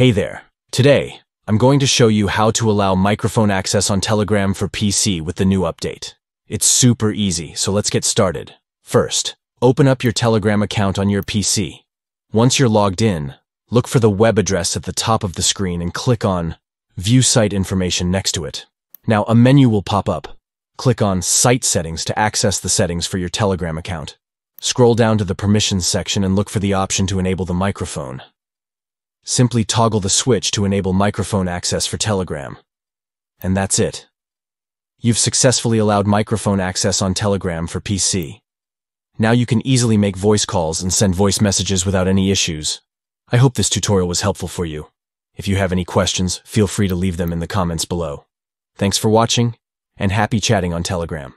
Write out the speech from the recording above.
Hey there. Today, I'm going to show you how to allow microphone access on Telegram for PC with the new update. It's super easy, so let's get started. First, open up your Telegram account on your PC. Once you're logged in, look for the web address at the top of the screen and click on View Site Information next to it. Now, a menu will pop up. Click on Site Settings to access the settings for your Telegram account. Scroll down to the Permissions section and look for the option to enable the microphone. Simply toggle the switch to enable microphone access for Telegram. And that's it. You've successfully allowed microphone access on Telegram for PC. Now you can easily make voice calls and send voice messages without any issues. I hope this tutorial was helpful for you. If you have any questions, feel free to leave them in the comments below. Thanks for watching, and happy chatting on Telegram.